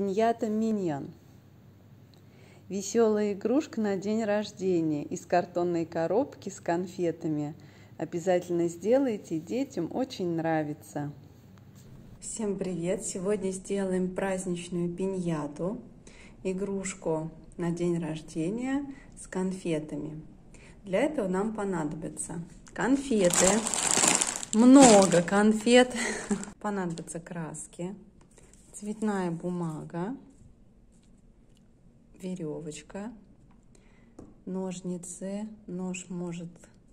Пиньята Миньон. Веселая игрушка на день рождения из картонной коробки с конфетами. Обязательно сделайте, детям очень нравится. Всем привет! Сегодня сделаем праздничную пиньяту, игрушку на день рождения с конфетами. Для этого нам понадобятся конфеты, много конфет, понадобятся краски, цветная бумага, веревочка, ножницы, нож может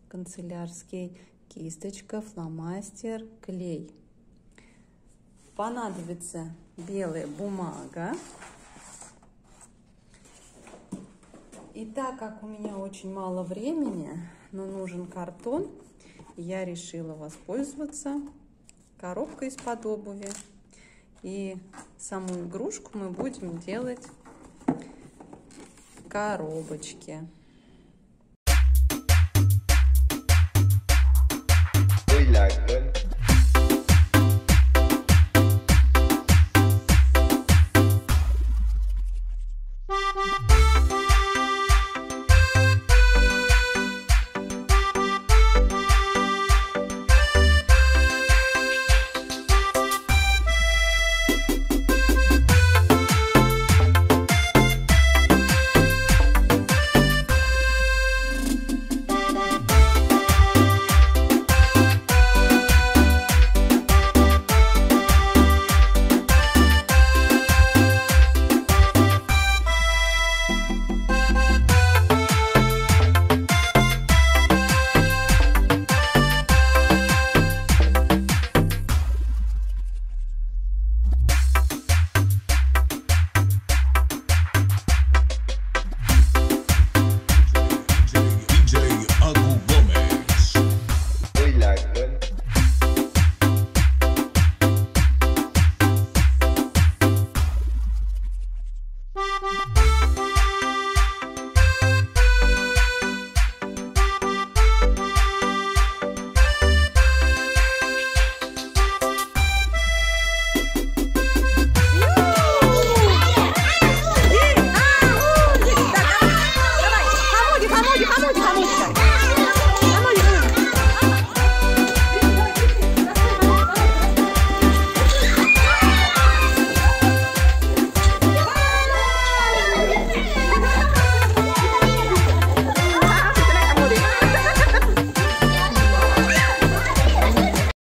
канцелярский, кисточка, фломастер, клей. Понадобится белая бумага. И так как у меня очень мало времени, но нужен картон, я решила воспользоваться коробкой из-под обуви. И саму игрушку мы будем делать в коробочке. Bye.